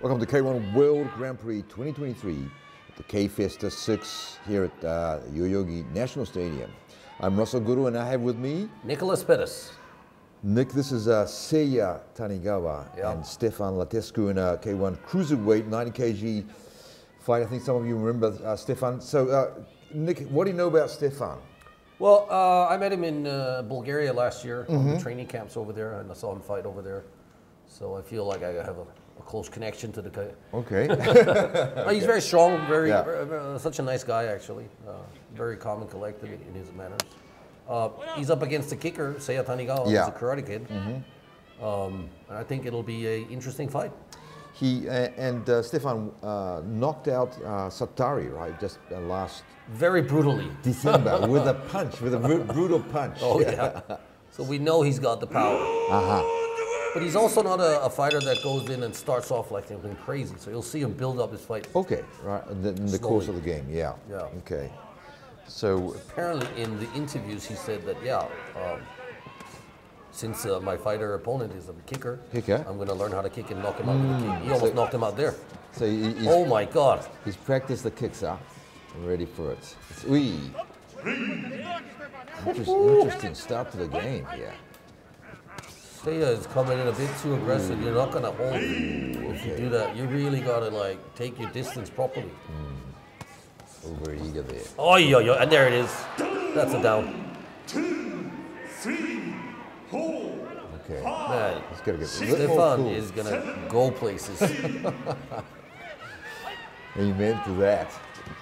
Welcome to K1 World Grand Prix 2023 at the K Festa 6 here at uh, Yoyogi National Stadium. I'm Russell Goodall and I have with me Nicholas Pettas. Nick. This is uh, Seiya Tanigawa Yeah. and Stefan Latescu in a K1 Cruiserweight 90 kg fight. I think some of you remember uh, Stefan. So, uh, Nick, what do you know about Stefan? Well, uh, I met him in uh, Bulgaria last year, on Mm-hmm. the training camps over there, and I saw him fight over there. So I feel like I have a, a close connection to the guy. Okay. Uh, he's very strong, very, Yeah. very- such a nice guy actually. Uh, very calm and collected in, his manners. Uh, he's up against the kicker, Seiya Tanigawa, Yeah. Who's a karate kid. Um, and I think it'll be an interesting fight. he uh, and uh, Stefan uh, knocked out uh, Satari, right? Just uh, last Very brutally. December with a punch, with a bru- brutal punch. Oh yeah. so we know he's got the power. Uh-huh. But he's also not a, a fighter that goes in and starts off like something crazy. So you'll see him build up his fight. Okay, right. the- In the course of the game, yeah. Yeah. Okay. So, Apparently, in the interviews, he said that yeah, um, since uh, my fighter opponent is a kicker, Kicker. I'm going to learn how to kick and knock him out with a kick. He almost knocked him out there. so he, he's, Oh my God! he's practiced the kicks up and ready for it. It's, wee. Interesting, interesting start to the game here. Seiya is coming in a bit too aggressive. You're not going to hold him mm. if you do that. You really got to like take your distance properly. Mm. Over eager there. Oh yeah, yeah, and there it is. That's a down. Okay. Man, He's got to get a little more Stefan cool. is gonna go places. Amen to that.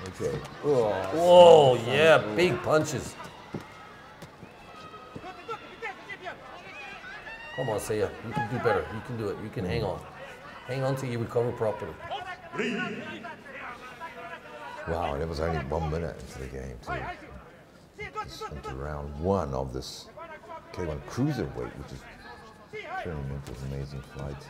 Okay. Oh, Whoa, yeah, big punches. Come on, Seiya. You can do better. You can do it. You can hang on. Hang on till you recover properly. wow, and it was only one minute into the game, too. It's into round one of this K1 Cruiserweight, which is turning into an amazing fight.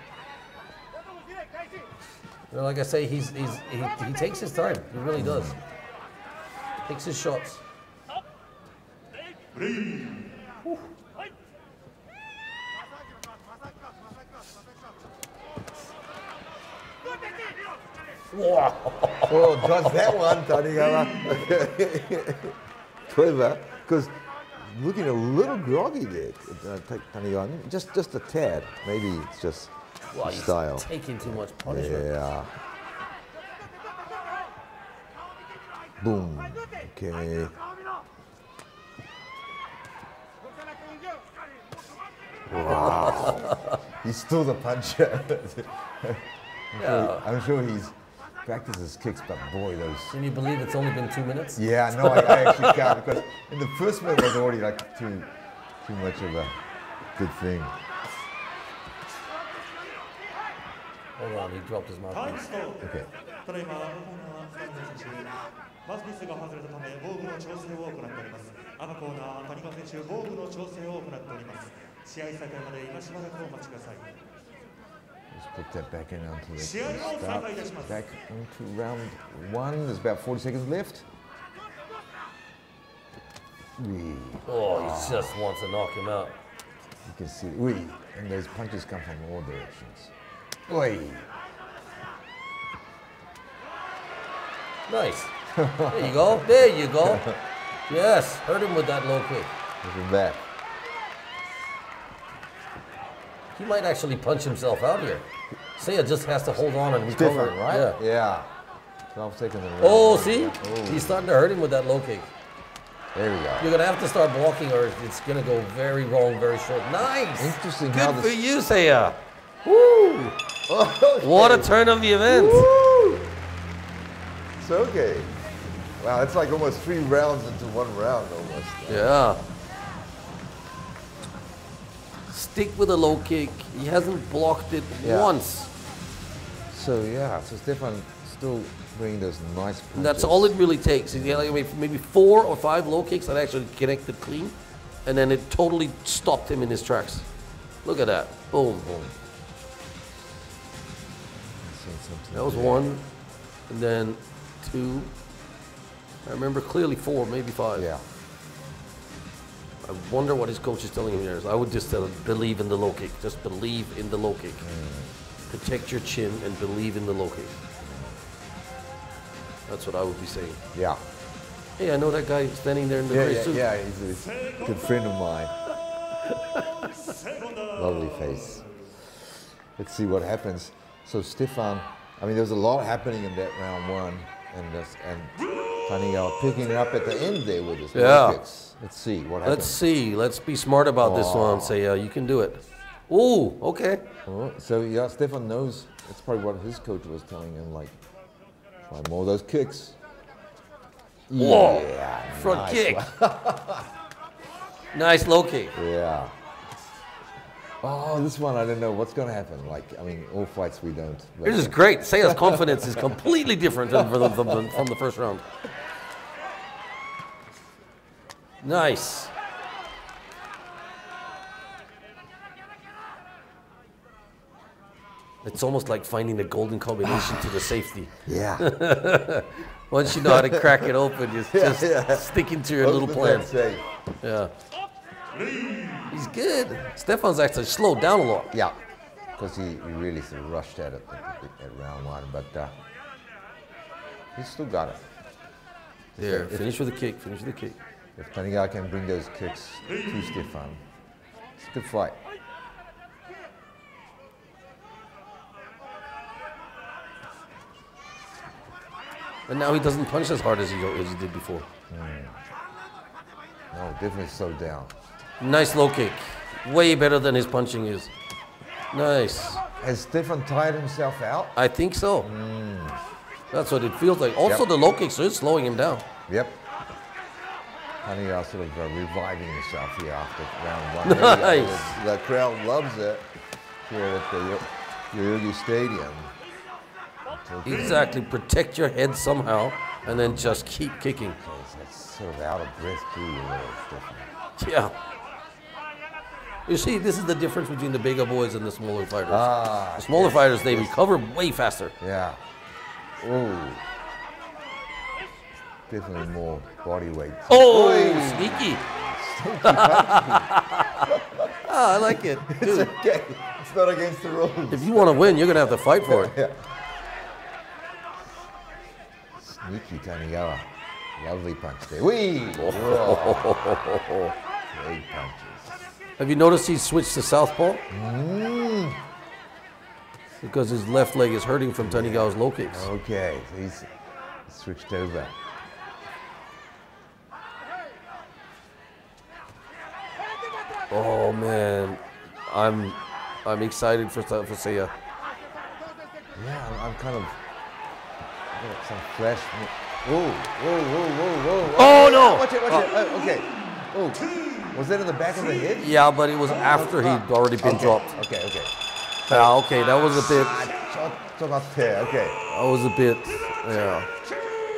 You know, like I say, he's, he's he, he takes his time. He really does. Mm. Takes his shots. Wow. Oh, dodge that one, Tanigawa. Clever, because looking a little groggy there, uh, Ta- Tanigawa. Just, just a tad. Maybe it's just Wow, he's style. taking too much punishment. Yeah. Boom. Okay. Wow. he's still the puncher. Yeah. I'm sure he's practices kicks, but boy, those. Can you believe it's only been two minutes? Yeah, no, I, I actually can't because in the first minute was already like too, too much of a good thing. Hold on, he dropped his mouthpiece. Okay. Let's put that back in until the start. Back into round one. There's about 40 seconds left. Oh, he just wants to knock him out. You can see, wee. And those punches come from all directions. Oi. Nice. There you go. There you go. Yes, hurt him with that low kick. Look at that. He might actually punch himself out here. Seiya just has to hold on and recover. right? Yeah. Yeah. 12 seconds in a. Oh, see? Oh, He's starting to hurt him with that low kick. there we go. You're gonna have to start blocking, or it's gonna go very wrong, very short. Nice. Interesting Good for you, Seiya. Woo! What a turn of the event. Woo! It's okay. Wow, it's like almost three rounds into one round almost. Yeah. Stick with a low kick. He hasn't blocked it Yeah. once. So yeah, so Stefan still bringing those nice punches. That's all it really takes. He had like maybe maybe four or five low kicks that actually connected clean, and then it totally stopped him in his tracks. Look at that. Boom. Boom. That was there. one, and then two. I remember clearly four, maybe five. Yeah. I wonder what his coach is telling him here. I would just tell him, believe in the low kick. Just believe in the low kick. Mm. protect your chin, and believe in the low kick. That's what I would be saying. Yeah. Hey, I know that guy standing there in the Yeah, gray yeah, suit. yeah. He's a, good friend of mine. Lovely face. Let's see what happens. So Stefan, I mean, there was a lot happening in that round one, and this, picking it up at the end there with his Yeah. kicks. Let's see what happens. Let's see. Let's be smart about this one. Say, uh, you can do it. Ooh, okay. Oh, so yeah, Stefan knows. It's probably what his coach was telling him. Like, try more of those kicks. Whoa. Yeah, Front nice kick. Nice low kick. Yeah. Oh, this one I don't know what's going to happen. Like, I mean, all fights we don't. but- This is great. Seiya's confidence is completely different from the, from the- from the first round. Nice. It's almost like finding the golden combination to the safety. Yeah. Once you know how to crack it open, it's just yeah. sticking to your little plan. safe. Yeah. He's good. Stefan's actually slowed down a lot. Yeah. Because he, he really sort of rushed at it at, at round one, but uh, he's still got it. There. If- Finish with a kick. Finish with a kick. If Tanigawa can bring those kicks to Stefan, it's a good fight. And now he doesn't punch as hard as he, as he did before. No, definitely slowed down. Nice low kick. Way better than his punching is. Nice. Has Stefan tired himself out? I think so. That's what it feels like. Also, Yep. the low kicks are slowing him down. Yep. Tanigawa sort of uh, reviving himself here after round one. There you go. Nice. The, the crowd loves it here at the Yo- Yoyogi Stadium. Exactly. Protect your head somehow and then just keep kicking. That's sort of out of breath too, you know, Stefan. Yeah. You see, this is the difference between the bigger boys and the smaller fighters. Ah, the smaller yes, fighters, they yes. recover way faster. Yeah. Oh. Definitely more body weight. Oh, Oi. sneaky. ah, I like it. It's okay. It's not against the rules. if you want to win, you're going to have to fight for it. Yeah. Sneaky Tanigawa. Lovely punch there. Whee! Whoa. Great punches. Have you noticed he's switched to southpaw? Mm. Because his left leg is hurting from Tanigawa's low kicks. Okay, so he's switched over. Oh man, I'm I'm excited for for Seiya. Yeah, I'm, I'm kind of. I got some flash. Whoa, whoa, whoa, whoa, whoa. Oh, no! Watch it, watch it. Oh, oh okay. Oh, was that in the back of the head? Yeah, but it was after he'd already been okay. dropped. Okay, okay. Yeah, okay, that was a bit. Ah, shot, shot. Okay. That was a bit. Yeah,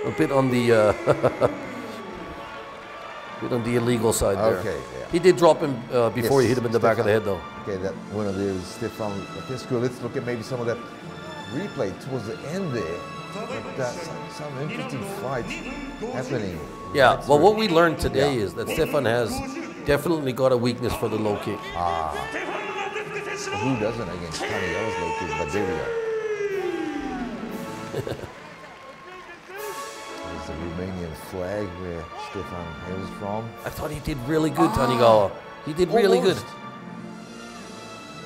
a bit on the. Uh, bit on the illegal side there. Okay, yeah. He did drop him uh, before he hit him in the back of the head, though. Okay, that one of those Stefan Latescu. Let's look at maybe some of that replay towards the end there. But, uh, some, some interesting fights happening. Yeah, That's well, where- what we learned today Yeah. is that Stefan has definitely got a weakness for the low kick. Ah. Who doesn't against Tony Ellis low kick? But there we go. There's the Romanian flag where Stefan hails from. I thought he did really good, Tony Tanigawa. He did really good.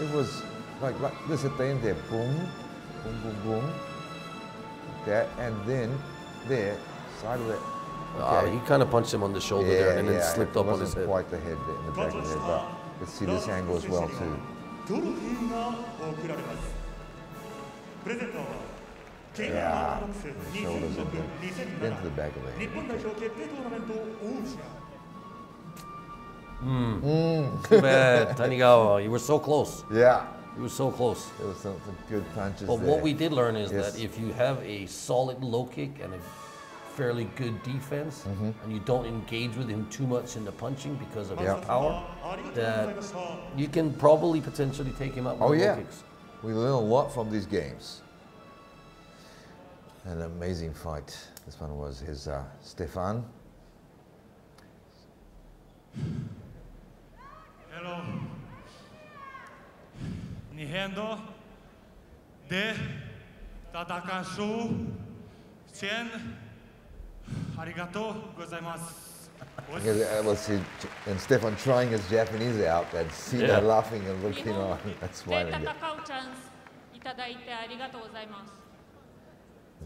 It was like, like this at the end there, boom, boom, boom, boom, like that, and then there, side of Okay. Ah, you kind of punched him on the shoulder yeah, there and then yeah. slipped up on his head. quite the head, in the back of the head, but let's see this angle as well too. Yeah, shoulders into, into the back of the head. Hmm. Mm. Too bad, Tanigawa. You were so close. Yeah. You were so close. It was some, some good punches But there. what we did learn is yes. that if you have a solid low kick and a fairly good defense mm-hmm. and you don't engage with him too much in the punching because of his power, that you can probably potentially take him out with oh, yeah. kicks. We learn a lot from these games. An amazing fight. This one was his uh, Stefan. Hello. Nihendo de Tadakashu Arigato gozaimasu. was he, uh, and Stefan trying his Japanese out and Sina yeah. laughing and looking on. That's why.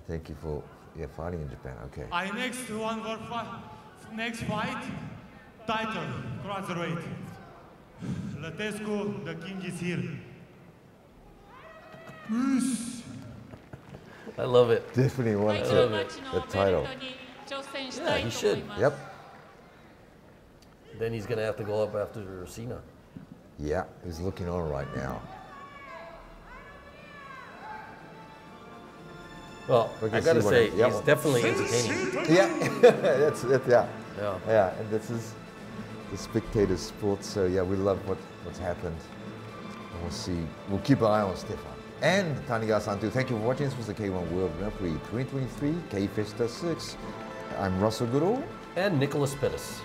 Thank you for yeah, fighting in Japan. Okay. I next one for fight, next fight, title cruiserweight. Latescu, the king is here. Peace. I love it. Definitely want to the title finish yeah, he should. Yep. Then he's going to have to go up after Sina. Yeah, he's looking on right now. Well, I gotta say, he's definitely entertaining. Yeah, that's it. Yeah. yeah, yeah, and this is the spectator sport. So yeah, we love what what's happened. And we'll see. We'll keep an eye on Stefan and Tanigawa-san too. Thank you for watching. This was the K1 World Grand Prix 2023 K Festa 6. I'm Russell Goodall. And Nicholas Pettas.